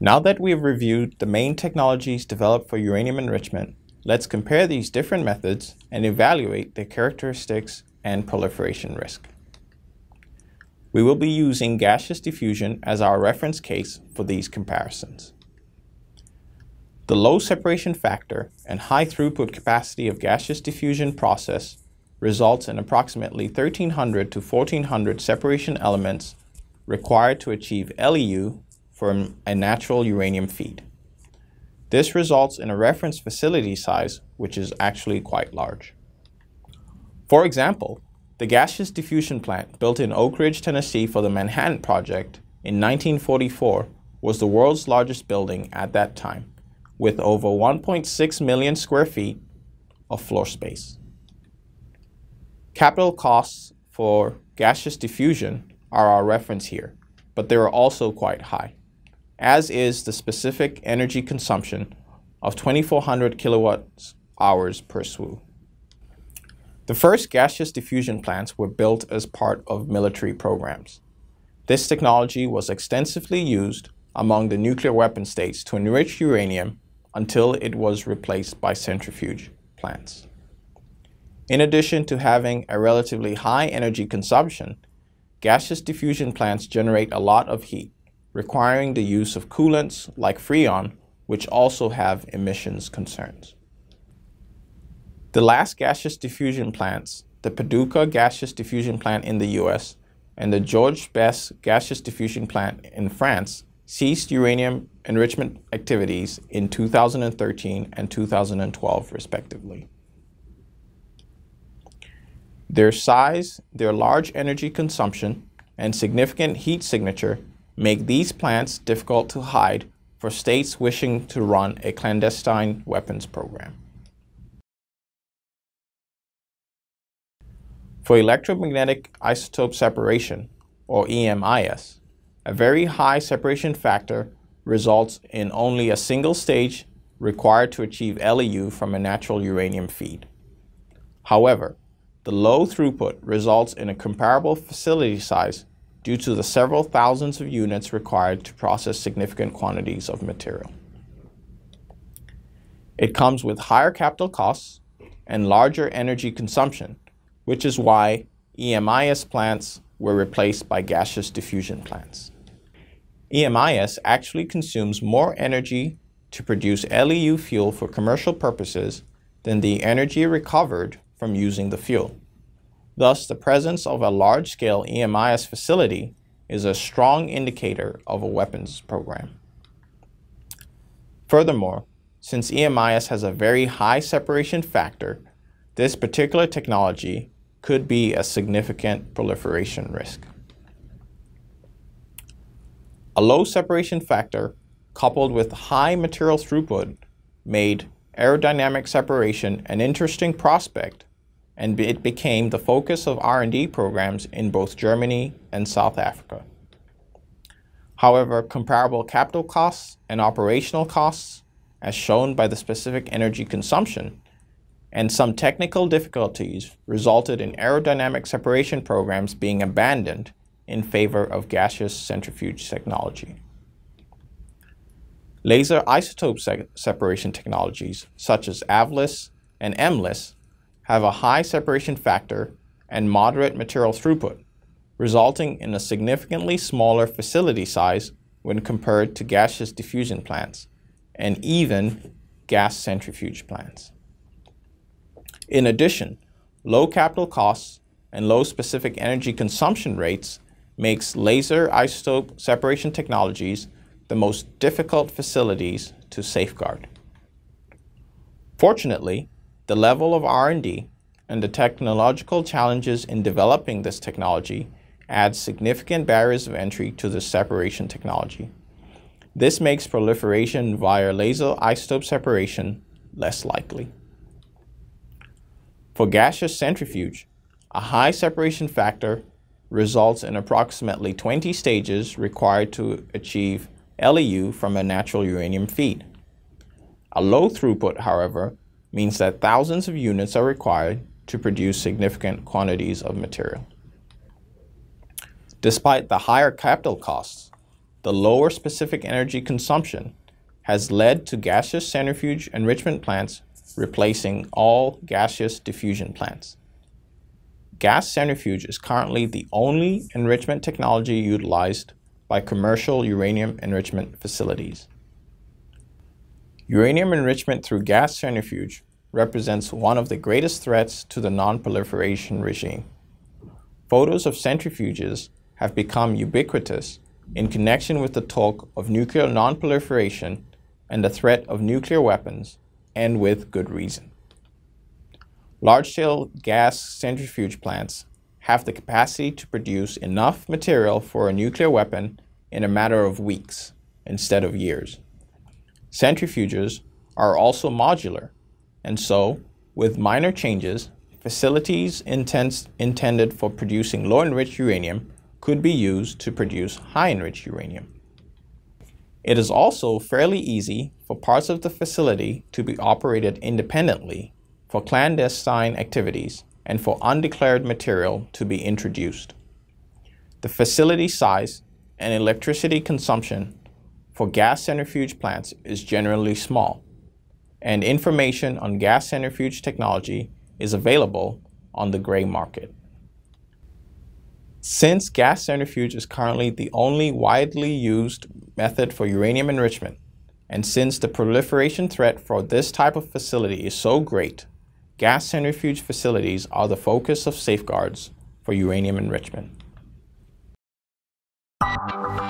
Now that we have reviewed the main technologies developed for uranium enrichment, let's compare these different methods and evaluate their characteristics and proliferation risk. We will be using gaseous diffusion as our reference case for these comparisons. The low separation factor and high throughput capacity of gaseous diffusion process results in approximately 1300 to 1400 separation elements required to achieve LEU from a natural uranium feed. This results in a reference facility size which is actually quite large. For example, the gaseous diffusion plant built in Oak Ridge, Tennessee for the Manhattan Project in 1944 was the world's largest building at that time with over 1.6 million square feet of floor space. Capital costs for gaseous diffusion are our reference here, but they are also quite high, as is the specific energy consumption of 2400 kilowatt hours per SWU. The first gaseous diffusion plants were built as part of military programs. This technology was extensively used among the nuclear weapon states to enrich uranium until it was replaced by centrifuge plants. In addition to having a relatively high energy consumption, gaseous diffusion plants generate a lot of heat, requiring the use of coolants like Freon, which also have emissions concerns. The last gaseous diffusion plants, the Paducah Gaseous Diffusion Plant in the US and the Georges Besse Gaseous Diffusion Plant in France, ceased uranium enrichment activities in 2013 and 2012, respectively. Their size, their large energy consumption, and significant heat signature make these plants difficult to hide for states wishing to run a clandestine weapons program. For electromagnetic isotope separation, or EMIS, a very high separation factor results in only a single stage required to achieve LEU from a natural uranium feed. However, the low throughput results in a comparable facility size due to the several thousands of units required to process significant quantities of material. It comes with higher capital costs and larger energy consumption, which is why EMIS plants were replaced by gaseous diffusion plants. EMIS actually consumes more energy to produce LEU fuel for commercial purposes than the energy recovered from using the fuel. Thus, the presence of a large-scale EMIS facility is a strong indicator of a weapons program. Furthermore, since EMIS has a very high separation factor, this particular technology could be a significant proliferation risk. A low separation factor coupled with high material throughput made aerodynamic separation an interesting prospect and it became the focus of R&D programs in both Germany and South Africa. However, comparable capital costs and operational costs, as shown by the specific energy consumption, and some technical difficulties resulted in aerodynamic separation programs being abandoned in favor of gaseous centrifuge technology. Laser isotope se separation technologies, such as AVLIS and MLIS, have a high separation factor and moderate material throughput, resulting in a significantly smaller facility size when compared to gaseous diffusion plants and even gas centrifuge plants. In addition, low capital costs and low specific energy consumption rates makes laser isotope separation technologies the most difficult facilities to safeguard. Fortunately, the level of R&D and the technological challenges in developing this technology add significant barriers of entry to the separation technology. This makes proliferation via laser isotope separation less likely. For gaseous centrifuge, a high separation factor results in approximately 20 stages required to achieve LEU from a natural uranium feed. A low throughput, however, means that thousands of units are required to produce significant quantities of material. Despite the higher capital costs, the lower specific energy consumption has led to gaseous centrifuge enrichment plants replacing all gaseous diffusion plants. Gas centrifuge is currently the only enrichment technology utilized by commercial uranium enrichment facilities. Uranium enrichment through gas centrifuge represents one of the greatest threats to the non-proliferation regime. Photos of centrifuges have become ubiquitous in connection with the talk of nuclear non-proliferation and the threat of nuclear weapons, and with good reason. Large-scale gas centrifuge plants have the capacity to produce enough material for a nuclear weapon in a matter of weeks instead of years. Centrifuges are also modular, and so, with minor changes, facilities intended for producing low-enriched uranium could be used to produce high-enriched uranium. It is also fairly easy for parts of the facility to be operated independently for clandestine activities and for undeclared material to be introduced. The facility size and electricity consumption for gas centrifuge plants is generally small, and information on gas centrifuge technology is available on the gray market. Since gas centrifuge is currently the only widely used method for uranium enrichment, and since the proliferation threat for this type of facility is so great, gas centrifuge facilities are the focus of safeguards for uranium enrichment. Thank